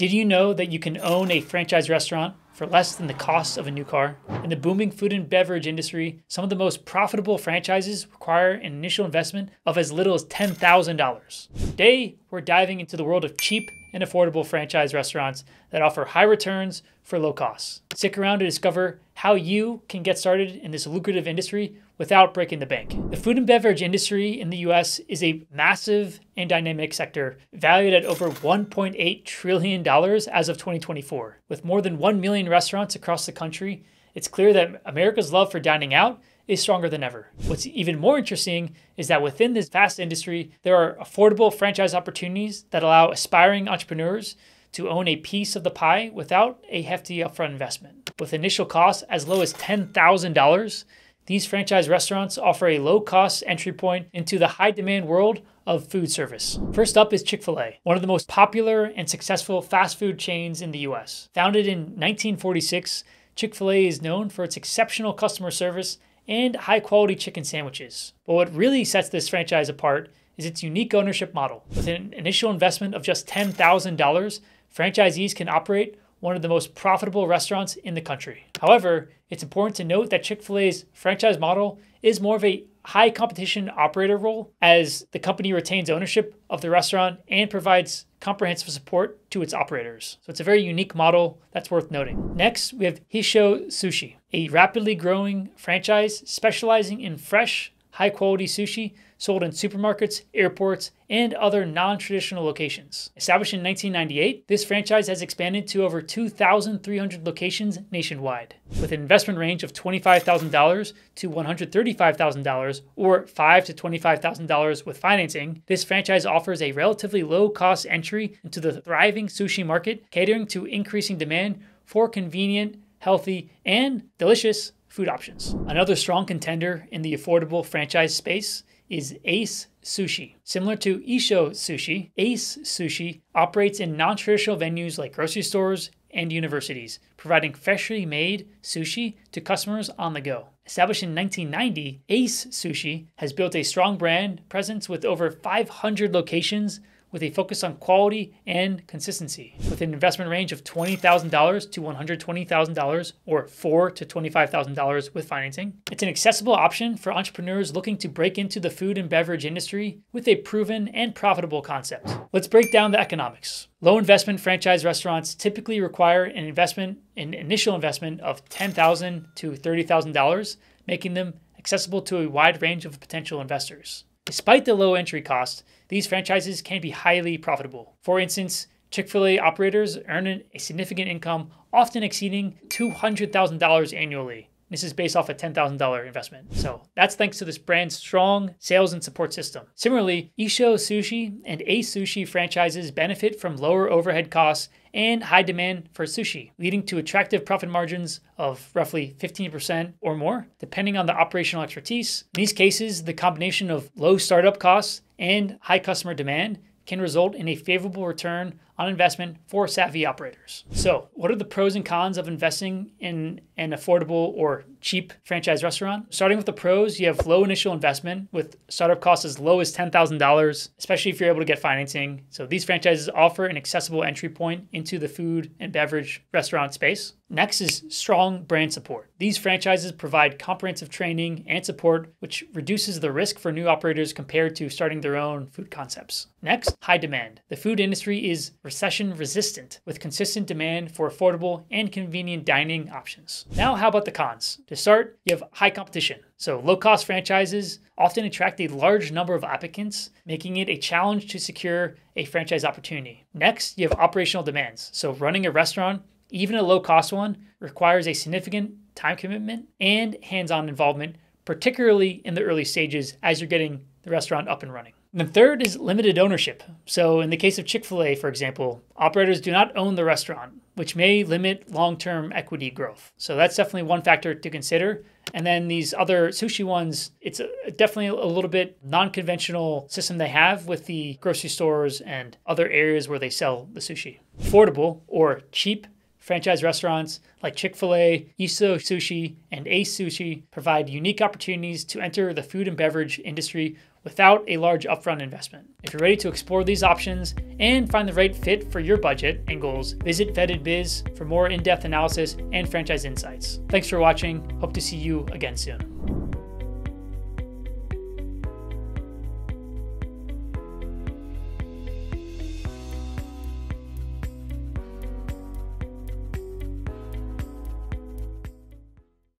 Did you know that you can own a franchise restaurant for less than the cost of a new car? In the booming food and beverage industry, some of the most profitable franchises require an initial investment of as little as $10,000. Today, we're diving into the world of cheap and affordable franchise restaurants that offer high returns for low costs. Stick around to discover how you can get started in this lucrative industry without breaking the bank. The food and beverage industry in the US is a massive and dynamic sector valued at over $1.8 trillion as of 2024. With more than 1 million restaurants across the country, it's clear that America's love for dining out is stronger than ever. What's even more interesting is that within this vast industry, there are affordable franchise opportunities that allow aspiring entrepreneurs to own a piece of the pie without a hefty upfront investment. With initial costs as low as $10,000, these franchise restaurants offer a low cost entry point into the high demand world of food service. First up is Chick fil A, one of the most popular and successful fast food chains in the US. Founded in 1946, Chick fil A is known for its exceptional customer service and high quality chicken sandwiches. But what really sets this franchise apart is its unique ownership model. With an initial investment of just $10,000, franchisees can operate one of the most profitable restaurants in the country. However, it's important to note that Chick fil A's franchise model is more of a high competition operator role as the company retains ownership of the restaurant and provides comprehensive support to its operators. So it's a very unique model that's worth noting. Next, we have Hissho Sushi, a rapidly growing franchise specializing in fresh, high quality sushi sold in supermarkets, airports, and other non traditional locations. Established in 1998, this franchise has expanded to over 2,300 locations nationwide. With an investment range of $25,000 to $135,000 or $5 to $25,000 with financing, this franchise offers a relatively low cost entry into the thriving sushi market, catering to increasing demand for convenient, healthy, and delicious food options. Another strong contender in the affordable franchise space is Ace Sushi. Similar to Hissho Sushi, Ace Sushi operates in non traditional venues like grocery stores and universities, providing freshly made sushi to customers on the go. Established in 1990, Ace Sushi has built a strong brand presence with over 500 locations with a focus on quality and consistency. With an investment range of $20,000 to $120,000 or 4 to $25,000 with financing, it's an accessible option for entrepreneurs looking to break into the food and beverage industry with a proven and profitable concept. Let's break down the economics. Low investment franchise restaurants typically require an investment, an initial investment of $10,000 to $30,000, making them accessible to a wide range of potential investors. Despite the low entry cost, these franchises can be highly profitable. For instance, Chick fil A operators earn a significant income, often exceeding $200,000 annually. This is based off a $10,000 investment. So that's thanks to this brand's strong sales and support system. Similarly, Hissho Sushi and Ace Sushi franchises benefit from lower overhead costs and high demand for sushi, leading to attractive profit margins of roughly 15% or more, depending on the operational expertise. In these cases, the combination of low startup costs and high customer demand can result in a favorable return on investment for savvy operators. So, what are the pros and cons of investing in an affordable or cheap franchise restaurant? Starting with the pros, you have low initial investment with startup costs as low as $10,000, especially if you're able to get financing. So, these franchises offer an accessible entry point into the food and beverage restaurant space. Next is strong brand support. These franchises provide comprehensive training and support, which reduces the risk for new operators compared to starting their own food concepts. Next, high demand. The food industry is recession resistant with consistent demand for affordable and convenient dining options. Now, how about the cons? To start, you have high competition. So, low cost franchises often attract a large number of applicants, making it a challenge to secure a franchise opportunity. Next, you have operational demands. So, running a restaurant, even a low cost one, requires a significant time commitment and hands on involvement, particularly in the early stages as you're getting the restaurant up and running. The third is limited ownership. So, in the case of Chick fil A, for example, operators do not own the restaurant, which may limit long term equity growth. So, that's definitely one factor to consider. And then these other sushi ones, it's a, definitely a little bit non conventional system they have with the grocery stores and other areas where they sell the sushi. Affordable or cheap Franchise restaurants like Chick fil A, Hissho Sushi, and Ace Sushi provide unique opportunities to enter the food and beverage industry without a large upfront investment. If you're ready to explore these options and find the right fit for your budget and goals, visit Vetted Biz for more in depth analysis and franchise insights. Thanks for watching. Hope to see you again soon.